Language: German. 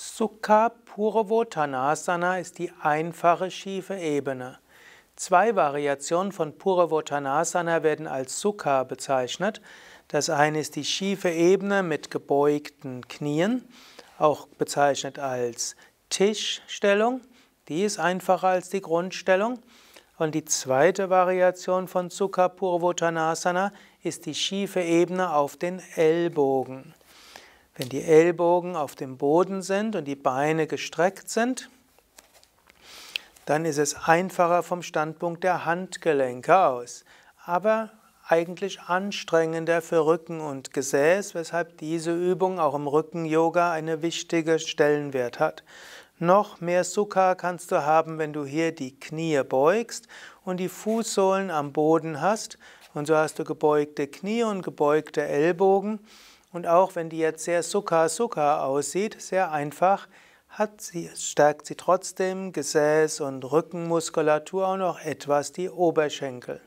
Sukha Purvottanasana ist die einfache schiefe Ebene. Zwei Variationen von Purvottanasana werden als Sukha bezeichnet. Das eine ist die schiefe Ebene mit gebeugten Knien, auch bezeichnet als Tischstellung. Die ist einfacher als die Grundstellung. Und die zweite Variation von Sukha Purvottanasana ist die schiefe Ebene auf den Ellbogen. Wenn die Ellbogen auf dem Boden sind und die Beine gestreckt sind, dann ist es einfacher vom Standpunkt der Handgelenke aus, aber eigentlich anstrengender für Rücken und Gesäß, weshalb diese Übung auch im Rücken-Yoga eine wichtige Stellenwert hat. Noch mehr Sukha kannst du haben, wenn du hier die Knie beugst und die Fußsohlen am Boden hast. Und so hast du gebeugte Knie und gebeugte Ellbogen. Und auch wenn die jetzt sehr Sukha Sukha aussieht, sehr einfach, hat sie, stärkt sie trotzdem Gesäß- und Rückenmuskulatur und auch etwas die Oberschenkel.